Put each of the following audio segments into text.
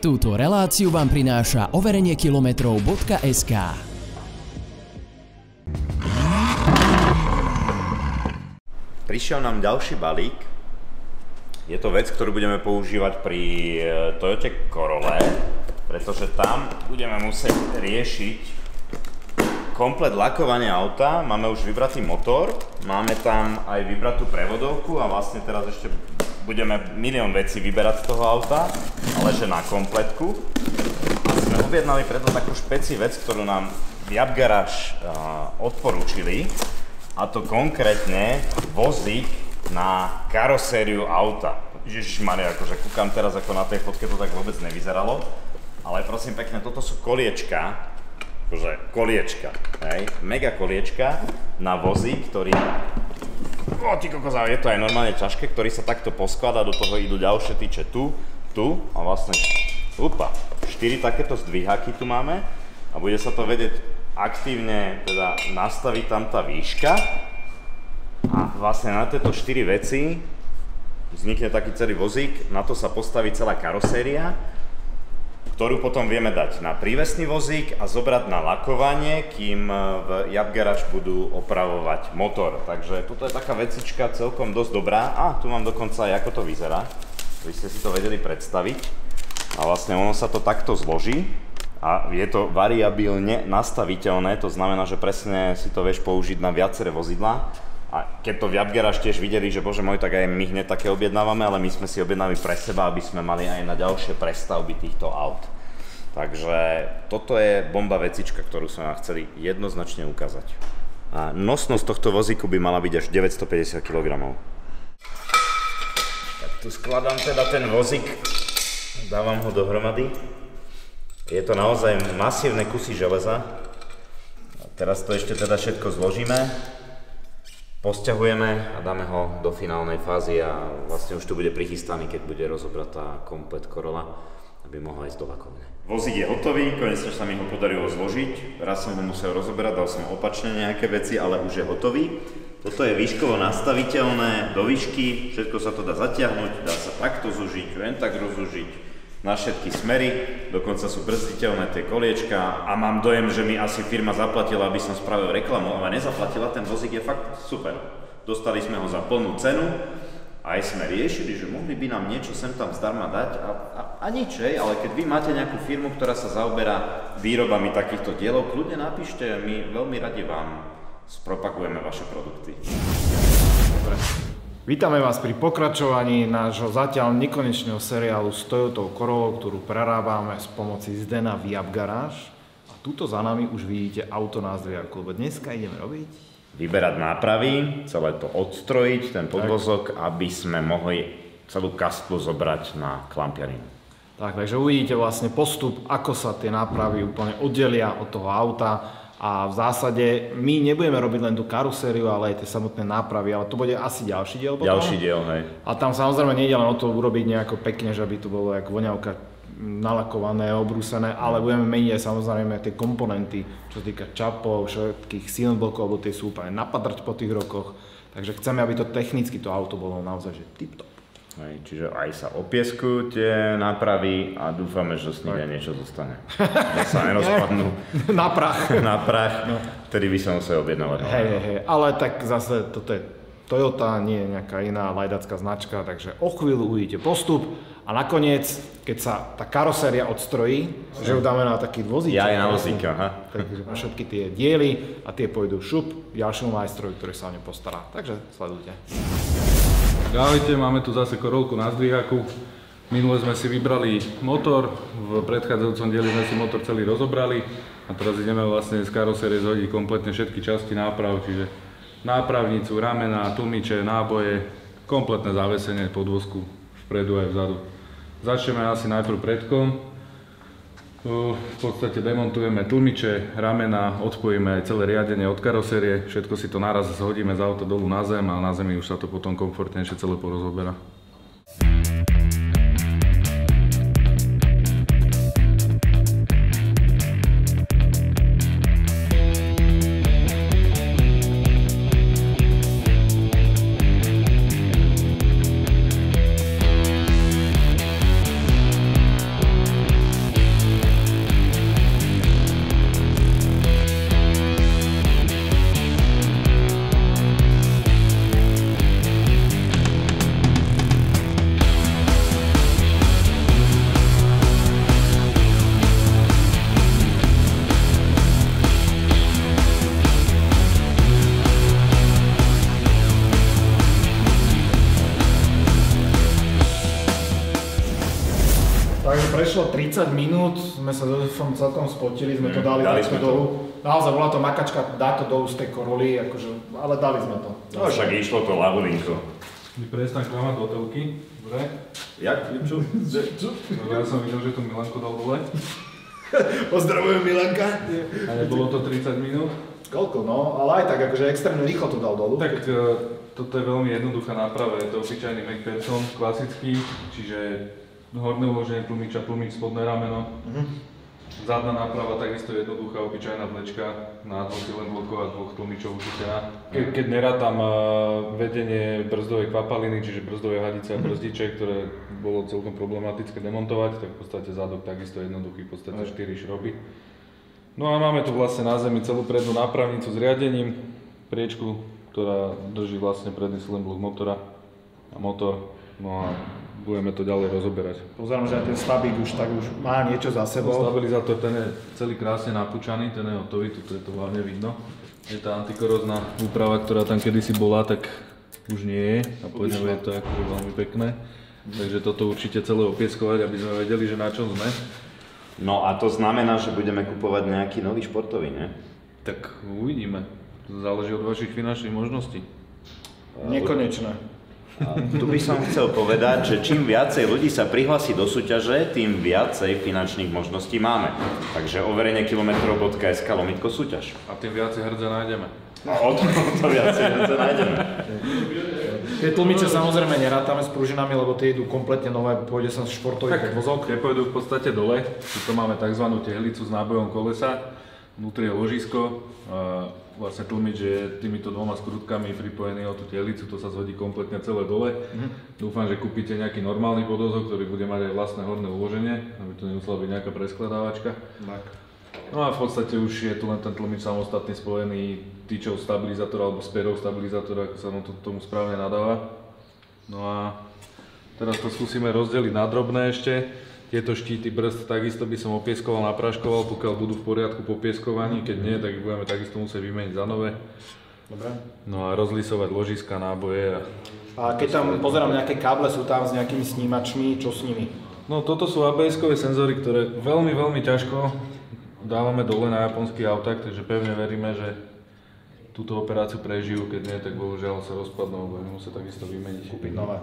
Túto reláciu vám prináša overenie kilometrov.sk. Prišiel nám ďalší balík. Je to vec, ktorú budeme používať pri e, Toyota Corolla, pretože tam budeme musieť riešiť komplet lakovanie auta. Máme už vybratý motor, máme tam aj vybratú prevodovku a vlastne teraz ešte budeme milión vecí vyberať z toho auta, ale že na kompletku. A sme objednali preto takú špeci vec, ktorú nám Jab Garage odporúčili, a to konkrétne vozík na karosériu auta. Ježišmarja, akože kúkam teraz ako na tej fotke to tak vôbec nevyzeralo, ale prosím pekne, toto sú koliečka, akože koliečka, hej, mega koliečka na vozík, ktorý O, ty kokos, je to aj normálne ťažké, ktorý sa takto poskladá, do toho idú ďalšie tyče tu, tu a vlastne, upa, 4 takéto zdvíhaky tu máme a bude sa to vedieť aktívne teda nastaviť tam tá výška. A vlastne na tieto 4 veci vznikne taký celý vozík, na to sa postaví celá karoséria ktorú potom vieme dať na prívesný vozík a zobrať na lakovanie, kým e, v Jab Garage budú opravovať motor. Takže toto je taká vecička celkom dosť dobrá. A tu mám dokonca aj ako to vyzerá. Vy ste si to vedeli predstaviť. A vlastne ono sa to takto zloží a je to variabilne nastaviteľné, to znamená, že presne si to vieš použiť na viaceré vozidlá a keď to v Jabgeraž tiež videli, že bože môj, tak aj my hneď také objednávame, ale my sme si objednali pre seba, aby sme mali aj na ďalšie prestavby týchto aut. Takže toto je bomba vecička, ktorú sme vám chceli jednoznačne ukázať. A nosnosť tohto vozíku by mala byť až 950 kg. Tak tu skladám teda ten vozík, dávam ho dohromady. Je to naozaj masívne kusy železa. A teraz to ešte teda všetko zložíme posťahujeme a dáme ho do finálnej fázy a vlastne už tu bude prichystaný, keď bude rozobratá komplet korola, aby mohla ísť do lakovne. Vozík je hotový, konečne sa mi ho podarilo zložiť. Raz som ho musel rozoberať, dal som opačne nejaké veci, ale už je hotový. Toto je výškovo nastaviteľné do výšky, všetko sa to dá zatiahnuť, dá sa takto zužiť, len tak rozúžiť, na všetky smery, dokonca sú brzditeľné tie koliečka a mám dojem, že mi asi firma zaplatila, aby som spravil reklamu, ale nezaplatila, ten vozík je fakt super. Dostali sme ho za plnú cenu, aj sme riešili, že mohli by nám niečo sem tam zdarma dať a, a, a nič, ale keď vy máte nejakú firmu, ktorá sa zaoberá výrobami takýchto dielov, kľudne napíšte, my veľmi radi vám spropagujeme vaše produkty. Dobre. Vítame vás pri pokračovaní nášho zatiaľ nekonečného seriálu s Toyota Corolla, ktorú prerábame s pomoci Zdena Viab Garage. A tuto za nami už vidíte auto zdviaku, lebo dneska ideme robiť... Vyberať nápravy, celé to odstrojiť, ten podvozok, tak. aby sme mohli celú kastlu zobrať na klampiarinu. Tak, takže uvidíte vlastne postup, ako sa tie nápravy úplne oddelia od toho auta a v zásade my nebudeme robiť len tú karusériu, ale aj tie samotné nápravy, ale to bude asi ďalší diel potom. Ďalší diel, hej. A tam samozrejme nejde len o to urobiť nejako pekne, že by to bolo ako voňavka nalakované, obrúsené, ale budeme meniť aj samozrejme tie komponenty, čo sa týka čapov, všetkých blokov, lebo tie sú úplne napadrať po tých rokoch. Takže chceme, aby to technicky to auto bolo naozaj že tip-top. Hej, čiže aj sa opieskujú tie nápravy a dúfame, že s nimi aj niečo zostane. Že sa nerozpadnú. Na prach. Na prach, no. vtedy by som musel objednávať. Hej, hej, ale tak zase toto je Toyota, nie je nejaká iná lajdacká značka, takže o chvíľu uvidíte postup a nakoniec, keď sa tá karoséria odstrojí, že ju dáme na taký vozík. Ja aj na vozík, aha. Takže všetky tie diely a tie pôjdu šup ďalšiemu majstrovi, ktorý sa o ne postará. Takže sledujte. Ahojte, máme tu zase korolku na zdvíhaku. Minule sme si vybrali motor, v predchádzajúcom dieli sme si motor celý rozobrali a teraz ideme vlastne z karosérie zhodiť kompletne všetky časti náprav, čiže nápravnicu, ramena, tlmiče, náboje, kompletné zavesenie podvozku vpredu aj vzadu. Začneme asi najprv predkom, v podstate demontujeme tlmiče, ramena, odpojíme aj celé riadenie od karosérie, všetko si to naraz zhodíme z auta dolu na zem a na zemi už sa to potom komfortnejšie celé porozoberá. Prešlo 30 minút, sme sa s Jozefom celkom spotili, sme to dali, dali sme to. dolu. Naozaj bola to makačka, dá to dolu z tej koroly, akože, ale dali sme to. No však išlo to labulinko. My prestan klamať do telky, dobre? Jak? Čo? Lebo ja som videl, že tu Milanko dal dole. Pozdravujem Milanka. A nebolo to 30 minút. Koľko, no, ale aj tak, akože extrémne rýchlo to dal dolu. Tak e, toto je veľmi jednoduchá náprava, je to obyčajný McPherson, klasický, čiže horné uloženie tlmiča, tlmič, spodné rameno. Zadná náprava takisto jednoduchá, obyčajná vlečka na dvoch silendblokov a dvoch tlmičov určiteľa. Ke, keď nerátam e, vedenie brzdovej kvapaliny, čiže brzdové hadice a brzdiče, ktoré bolo celkom problematické demontovať, tak v podstate zadok takisto jednoduchý, v podstate 4 šroby. No a máme tu vlastne na zemi celú prednú nápravnicu s riadením, priečku, ktorá drží vlastne predný silenblok motora a motor. No a budeme to ďalej rozoberať. Pozerám, že aj ten stabík už tak už má niečo za sebou. Stabilizátor ten je celý krásne napúčaný, ten je hotový, tu je to hlavne vidno. Je tá antikorozná úprava, ktorá tam kedysi bola, tak už nie je a ňom je to akože veľmi pekné. Takže toto určite celé opieskovať, aby sme vedeli, že na čom sme. No a to znamená, že budeme kupovať nejaký nový športový, ne? Tak uvidíme. To záleží od vašich finančných možností. Nekonečné. A tu by som chcel povedať, že čím viacej ľudí sa prihlási do súťaže, tým viacej finančných možností máme. Takže overenie kilometrov.sk lomitko súťaž. A tým viacej hrdza nájdeme. A o to, o to viacej sa nájdeme. Tie tlmiče samozrejme nerátame s pružinami, lebo tie idú kompletne nové, pôjde sa športový podvozok. Tie pôjdu v podstate dole. Tu máme tzv. tehlicu s nábojom kolesa. Vnútri je ložisko. A vlastne tlmič je týmito dvoma skrutkami pripojený o tú tehlicu, to sa zhodí kompletne celé dole. Dúfam, že kúpite nejaký normálny podvozok, ktorý bude mať aj vlastné horné uloženie, aby to nemusela byť nejaká preskladávačka. Tak. No a v podstate už je tu len ten tlmič samostatný spojený tyčou stabilizátora alebo sperou stabilizátora, ako sa mu to, tomu správne nadáva. No a teraz to skúsime rozdeliť na drobné ešte. Tieto štíty brzd takisto by som opieskoval, napraškoval, pokiaľ budú v poriadku po pieskovaní, keď nie, tak ich budeme takisto musieť vymeniť za nové. Dobre. No a rozlisovať ložiska, náboje a A keď tam pozerám nejaké káble, sú tam s nejakými snímačmi, čo s nimi? No toto sú ABS-kové senzory, ktoré veľmi, veľmi ťažko dávame dole na japonských autách, takže pevne veríme, že túto operáciu prežijú, keď nie, tak bohužiaľ sa rozpadnú, budeme musieť takisto vymeniť. Kúpiť nové.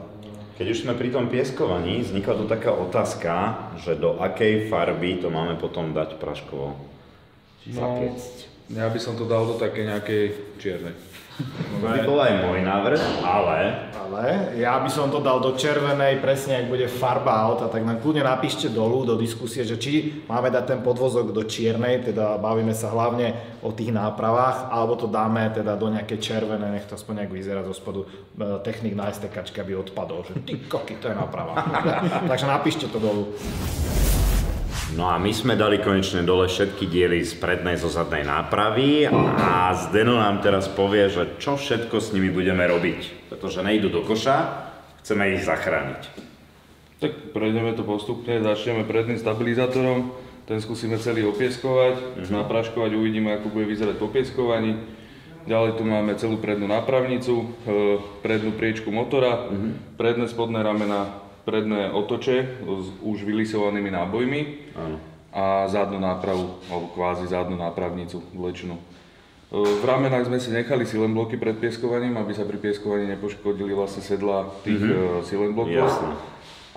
Keď už sme pri tom pieskovaní, vznikla tu taká otázka, že do akej farby to máme potom dať praškovo zapiecť. Ja by som to dal do také nejakej čiernej. To by bol aj môj návrh, ale Ale ja by som to dal do červenej, presne ak bude farba auta, tak nám kľudne napíšte dolu do diskusie, že či máme dať ten podvozok do čiernej, teda bavíme sa hlavne o tých nápravách, alebo to dáme teda do nejakej červenej, nech to aspoň nejak vyzerá zo spodu e, technik na STKčke, aby odpadol, že ty koky, to je náprava. Takže napíšte to dolu. No a my sme dali konečne dole všetky diely z prednej zo zadnej nápravy a Zdeno nám teraz povie, že čo všetko s nimi budeme robiť. Pretože nejdu do koša, chceme ich zachrániť. Tak prejdeme to postupne, začneme predným stabilizátorom, ten skúsime celý opieskovať, napraškovať, uvidíme ako bude vyzerať po pieskovaní. Ďalej tu máme celú prednú nápravnicu, e, prednú priečku motora, predné spodné ramena, predné otoče s už vylisovanými nábojmi Áno. a zadnú nápravu, alebo kvázi zadnú nápravnicu vlečnú. E, V ramenách sme si nechali silen bloky pred pieskovaním, aby sa pri pieskovaní nepoškodili vlastne sedla tých mm silen blokov. Jasné.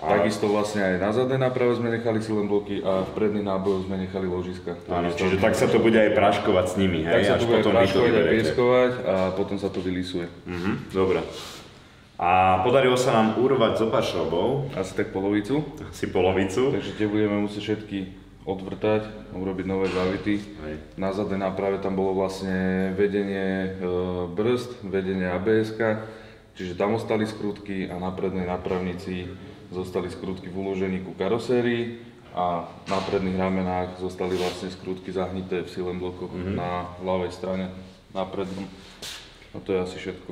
A- Takisto vlastne aj na zadnej náprave sme nechali silen bloky a v predných nábojoch sme nechali ložiska. Áno, čiže tak sa to bude aj praškovať s nimi, tak hej, sa až to bude potom praškovať a pieskovať a potom sa to vylisuje. Mhm, dobre. A podarilo sa nám urvať zo pár šrobov, Asi tak polovicu. asi polovicu. Takže tie budeme musieť všetky odvrtať, urobiť nové zavity. Hej. Na zadnej náprave tam bolo vlastne vedenie e, brzd, vedenie abs čiže tam ostali skrutky a na prednej nápravnici zostali skrutky v uložení ku karosérii a na predných ramenách zostali vlastne skrutky zahnité v silen blokoch na ľavej strane, na prednom. No to je asi všetko,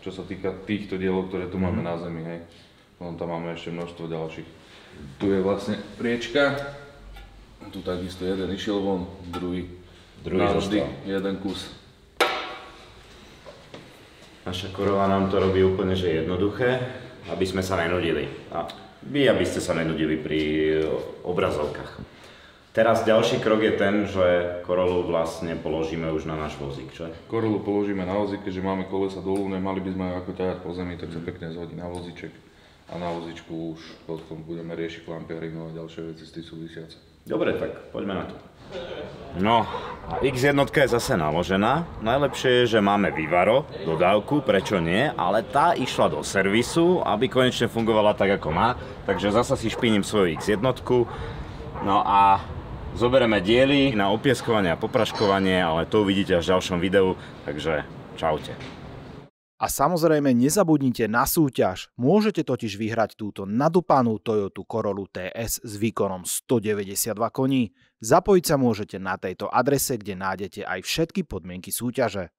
čo sa týka týchto dielov, ktoré tu máme na zemi, hej. Potom tam máme ešte množstvo ďalších. Tu je vlastne priečka, tu takisto jeden išiel von, druhý, Druhý navždy, jeden kus. Naša korova nám to robí úplne že jednoduché, aby sme sa nenudili. A vy, aby ste sa nenudili pri obrazovkách. Teraz ďalší krok je ten, že Korolu vlastne položíme už na náš vozík, čo? Korolu položíme na vozík, keďže máme kolesa dolu, nemali by sme ju ako ťahať po zemi, tak sa pekne zhodí na vozíček. A na vozíčku už potom budeme riešiť klampiarinu a ďalšie veci s tým súvisiace. Dobre, tak poďme na to. No, X1 je zase naložená. Najlepšie je, že máme Vivaro, dodávku, prečo nie, ale tá išla do servisu, aby konečne fungovala tak, ako má. Takže zasa si špiním svoju X1. No a Zoberieme diely na opieskovanie a popraškovanie, ale to uvidíte až v ďalšom videu, takže čaute. A samozrejme nezabudnite na súťaž. Môžete totiž vyhrať túto nadupanú Toyota Corolla TS s výkonom 192 koní. Zapojiť sa môžete na tejto adrese, kde nájdete aj všetky podmienky súťaže.